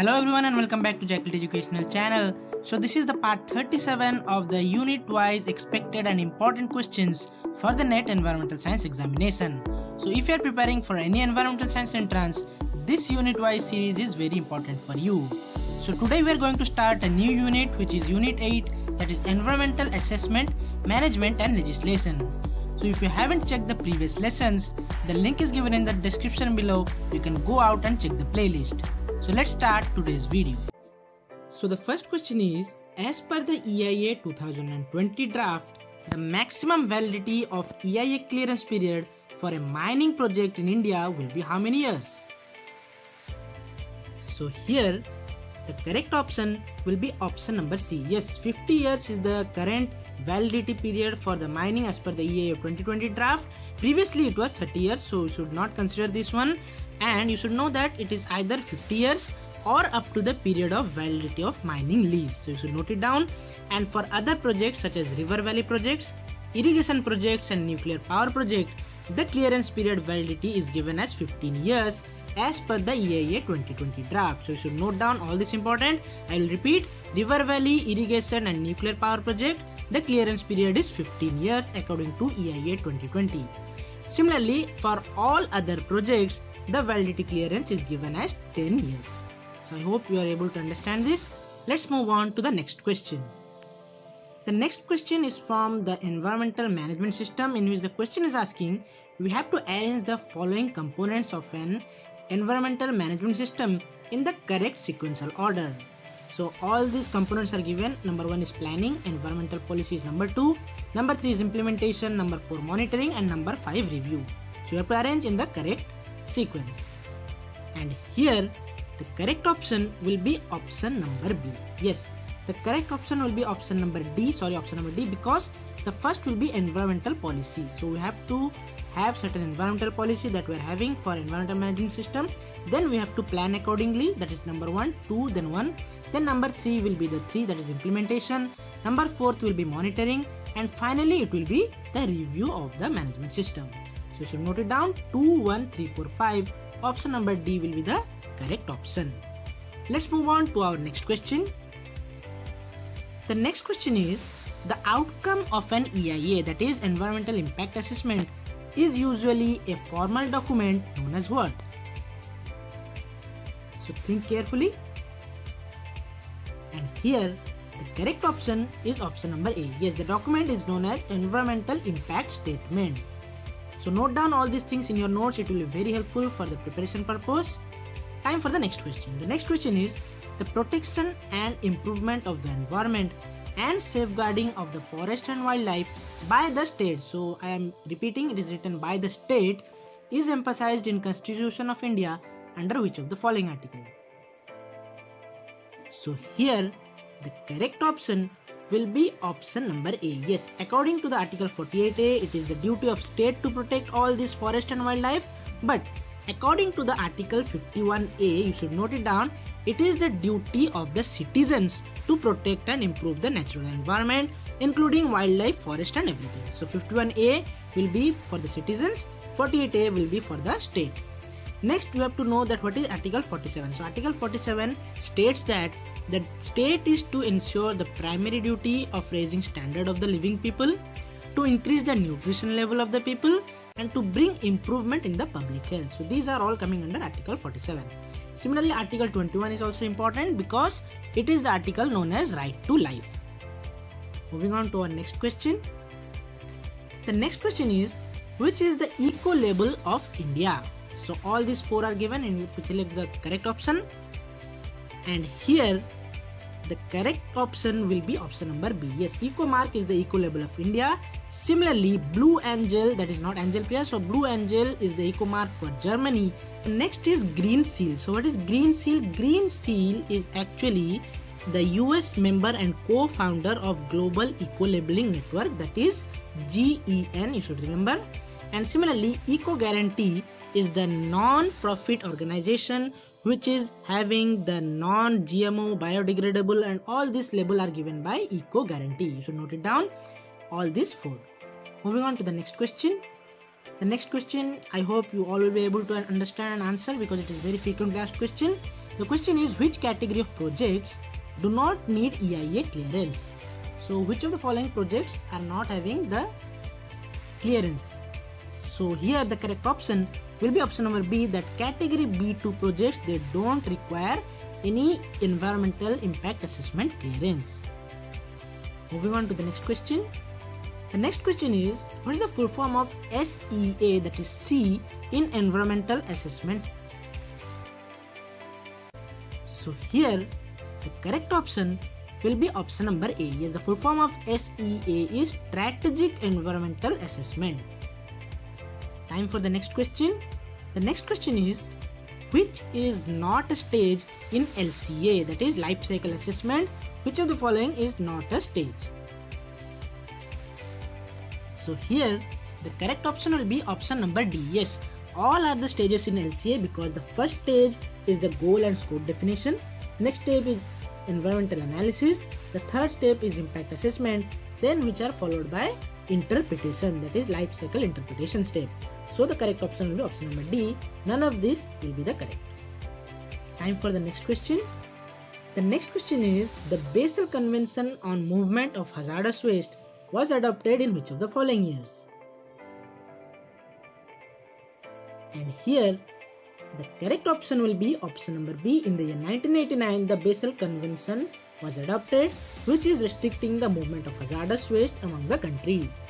Hello everyone and welcome back to ZakLiT Educational channel. So this is the part 37 of the unit wise expected and important questions for the NET environmental science examination. So if you are preparing for any environmental science entrance, this unit wise series is very important for you. So today we are going to start a new unit which is unit 8 that is environmental assessment, management and legislation. So if you haven't checked the previous lessons, the link is given in the description below. You can go out and check the playlist. So let's start today's video. So the first question is, as per the EIA 2020 draft, the maximum validity of EIA clearance period for a mining project in India will be how many years? So here, the correct option will be option number C. Yes, 50 years is the current validity period for the mining as per the EIA 2020 draft. Previously it was 30 years, so you should not consider this one and you should know that it is either 50 years or up to the period of validity of mining lease. So you should note it down. And for other projects such as river valley projects, irrigation projects and nuclear power project, the clearance period validity is given as 15 years as per the EIA 2020 draft. So you should note down all this important. I will repeat, river valley, irrigation and nuclear power project, the clearance period is 15 years according to EIA 2020. Similarly, for all other projects, the validity clearance is given as 10 years. So I hope you are able to understand this. Let's move on to the next question. The next question is from the environmental management system in which the question is asking we have to arrange the following components of an environmental management system in the correct sequential order. So all these components are given. Number one is planning, environmental policy is number two, number three is implementation, number four monitoring, and number five review. So you have to arrange in the correct sequence. And here the correct option will be option number B. Yes, the correct option will be option number D. Sorry, option number D because the first will be environmental policy. So we have to have certain environmental policy that we are having for environmental management system then we have to plan accordingly. That is number one two then one. Then number three will be the three that is implementation. Number fourth will be monitoring. And finally it will be the review of the management system. So you should note it down. 2 1 3 4 5 option number d will be the correct option. Let's move on to our next question. The next question is the outcome of an EIA that is environmental impact assessment is usually a formal document known as what? So think carefully. And here the correct option is option number A. Yes, the document is known as environmental impact statement. So note down all these things in your notes. It will be very helpful for the preparation purpose. Time for the next question. The next question is the protection and improvement of the environment and safeguarding of the forest and wildlife by the state. So I am repeating it is written by the state is emphasized in Constitution of India under which of the following article? So here the correct option will be option number A. Yes, according to the article 48A, it is the duty of state to protect all this forest and wildlife. But according to the article 51A, you should note it down, it is the duty of the citizens to protect and improve the natural environment including wildlife, forest and everything. So 51A will be for the citizens, 48A will be for the state. Next you have to know that what is article 47. So article 47 states that the state is to ensure the primary duty of raising standard of the living people, to increase the nutrition level of the people and to bring improvement in the public health. So these are all coming under article 47. Similarly article 21 is also important because it is the article known as right to life. Moving on to our next question. The next question is which is the eco label of India? So all these four are given and you have to select the correct option. And here the correct option will be option number B. Yes, eco mark is the eco label of India. Similarly, Blue Angel, that is not Angel Pia, so Blue Angel is the eco mark for Germany. Next is Green Seal. So what is Green Seal? Green Seal is actually the US member and co-founder of Global Eco Labeling Network that is GEN you should remember and similarly Eco Guarantee is the non-profit organization which is having the non-GMO biodegradable and all this label are given by Eco Guarantee. You should note it down. All these four. Moving on to the next question. The next question I hope you all will be able to understand and answer because it is very frequently asked question. The question is which category of projects do not need EIA clearance? So which of the following projects are not having the clearance? So here the correct option will be option number B that category B2 projects they don't require any environmental impact assessment clearance. Moving on to the next question. The next question is what is the full form of SEA that is C in environmental assessment? So here the correct option will be option number A. Yes, the full form of SEA is Strategic Environmental Assessment. Time for the next question. The next question is which is not a stage in LCA that is life cycle assessment. Which of the following is not a stage? So here the correct option will be option number D. Yes all are the stages in LCA because the first stage is the goal and scope definition. Next step is environmental analysis. The third step is impact assessment. Then which are followed by interpretation. That is life cycle interpretation step so the correct option will be option number D. None of this will be the correct. Time for the next question. The next question is the Basel Convention on Movement of Hazardous Waste was adopted in which of the following years? And here the correct option will be option number B. In the year 1989, the Basel Convention was adopted, which is restricting the movement of hazardous waste among the countries.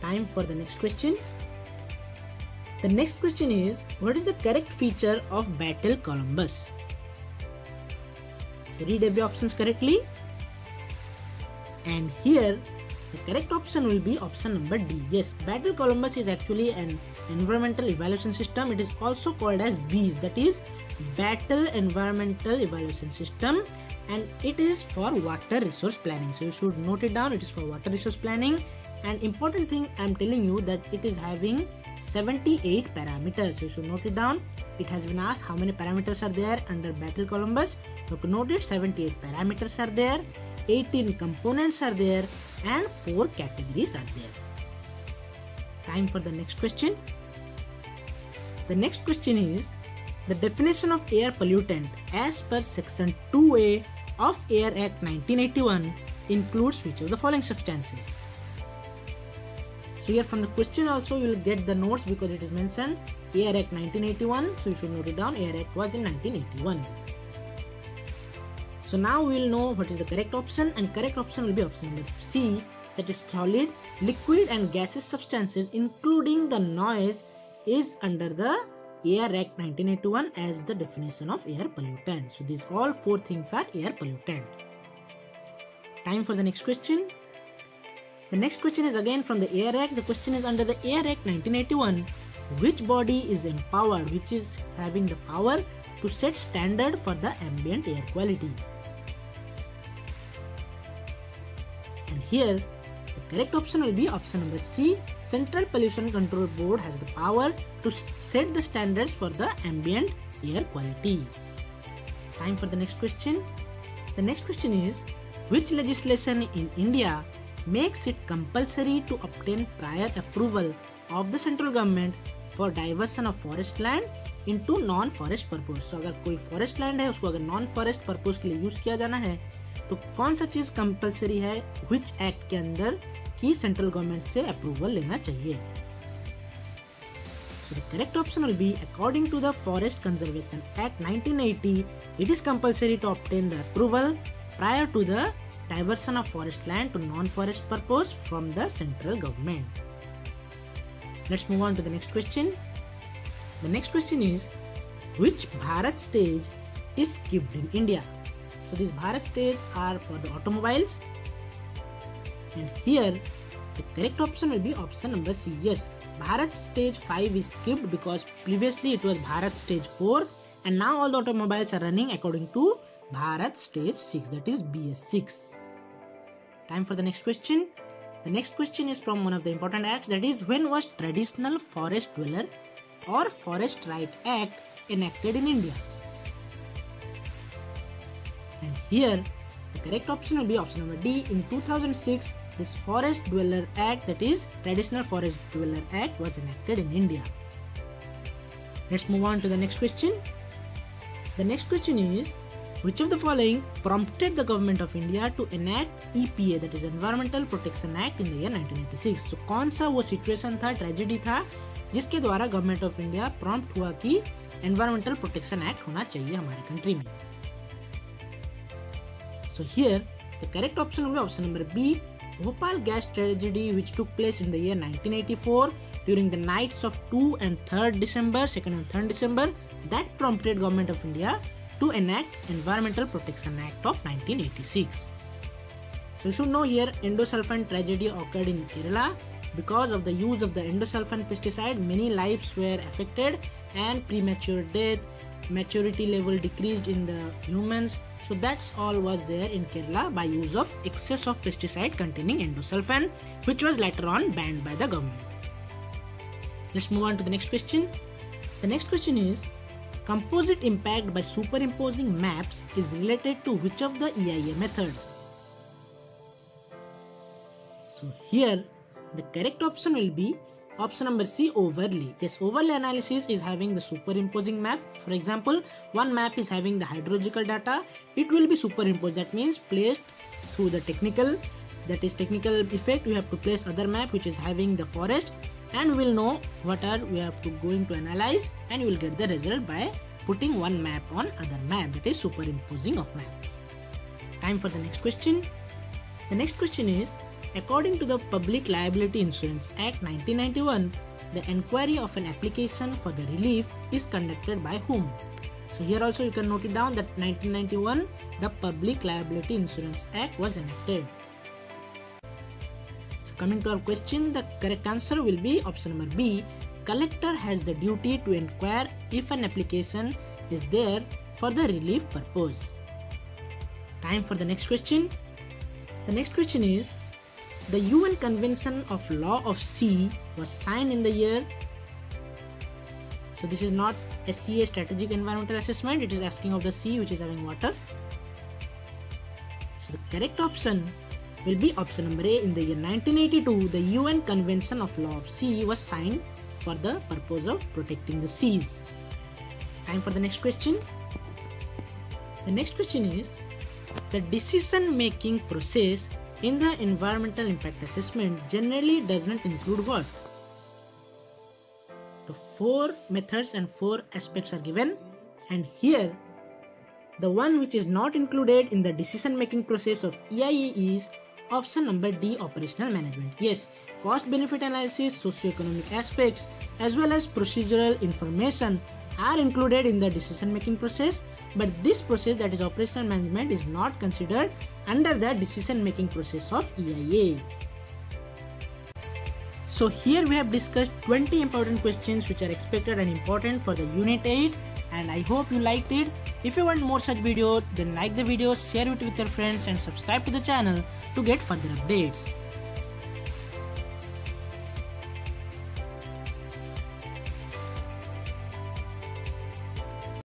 Time for the next question. The next question is what is the correct feature of Battelle Columbus? So read every options correctly. And here the correct option will be option number D. Yes, Battelle Columbus is actually an environmental evaluation system. It is also called as BEES that is Battelle Environmental Evaluation System and it is for water resource planning. So you should note it down. It is for water resource planning and important thing I'm telling you that it is having 78 parameters. You should note it down. It has been asked how many parameters are there under Battelle Columbus. You have note it 78 parameters are there, 18 components are there, and 4 categories are there. Time for the next question. The next question is the definition of air pollutant as per section 2A of Air Act 1981 includes which of the following substances? Here from the question also you will get the notes because it is mentioned Air Act 1981. So you should note it down. Air Act was in 1981. So now we will know what is the correct option and correct option will be option number C that is solid, liquid and gaseous substances including the noise is under the Air Act 1981 as the definition of air pollutant. So these all four things are air pollutant. Time for the next question. The next question is again from the Air Act. The question is under the Air Act 1981. Which body is empowered, which is having the power to set standard for the ambient air quality? And here, the correct option will be option number C. Central Pollution Control Board has the power to set the standards for the ambient air quality. Time for the next question. The next question is, which legislation in India makes it compulsory to obtain prior approval of the central government for diversion of forest land into forest purpose तो अगर कोई forest land है उसको अगर forest purpose के लिए use किया जाना है तो कौन सा चीज़ कंपलसरी है विच एक्ट के अंदर कि सेंट्रल गवर्नमेंट से अप्रूवल लेना चाहिए So the correct option will be according to the Forest Conservation Act 1980, it is compulsory to obtain the approval prior to the diversion of forest land to non-forest purpose from the central government. Let's move on to the next question. The next question is which Bharat stage is skipped in India? So these Bharat stage are for the automobiles and here the correct option will be option number C. Yes, Bharat stage 5 is skipped because previously it was Bharat stage 4 and now all the automobiles are running according to Bharat stage 6 that is BS6. Time for the next question. The next question is from one of the important acts that is when was traditional forest dweller or forest right act enacted in India? And here the correct option will be option number D. In 2006, this Forest Dweller Act, that is Traditional Forest Dweller Act, was enacted in India. Let's move on to the next question. The next question is which of the following prompted the government of India to enact EPA that is Environmental Protection Act in the year 1986? So कौन सा वो situation था tragedy था जिसके द्वारा government of India prompt हुआ कि environmental protection act होना चाहिए हमारे कंट्री में so here the correct option be option number B Bhopal gas tragedy which took place in the year 1984 during the nights of 2 and 3rd December 2nd and 3rd December that prompted government of India to enact Environmental Protection Act of 1986 so you should know here endosulfan tragedy occurred in Kerala. Because of the use of the endosulfan pesticide many lives were affected and premature death maturity level decreased in the humans. So that's all was there in kerala by use of excess of pesticide containing endosulfan which was later on banned by the government. Let's move on to the next question. The next question is composite impact by superimposing maps is related to which of the eia methods so here the correct option will be option number C overlay. Yes, overlay analysis is having the superimposing map. For example, one map is having the hydrological data. It will be superimposed. That means placed through the technical that is technical effect we have to place other map which is having the forest and we will know what are we have to going to analyze and you will get the result by putting one map on other map that is superimposing of maps time for the next question the next question is According to the Public Liability Insurance Act 1991, the enquiry of an application for the relief is conducted by whom? So here also you can note it down that 1991 the Public Liability Insurance Act was enacted. Coming to our question, the correct answer will be option number B. Collector has the duty to inquire if an application is there for the relief purpose. Time for the next question. The next question is the UN Convention of Law of Sea was signed in the year. So this is not SEA Strategic Environmental Assessment. It is asking of the sea which is having water. So the correct option will be option number A. In the year 1982, the UN Convention of Law of Sea was signed for the purpose of protecting the seas. Time for the next question. The next question is the decision making process in the environmental impact assessment generally does not include what? The four methods and four aspects are given and here the one which is not included in the decision making process of EIA is option number D operational management. Yes, cost benefit analysis, socioeconomic aspects as well as procedural information are included in the decision making process but this process that is operational management is not considered under the decision making process of EIA. So here we have discussed 20 important questions which are expected and important for the unit 8 and I hope you liked it. If you want more such videos then like the video, share it with your friends and subscribe to the channel to get further updates.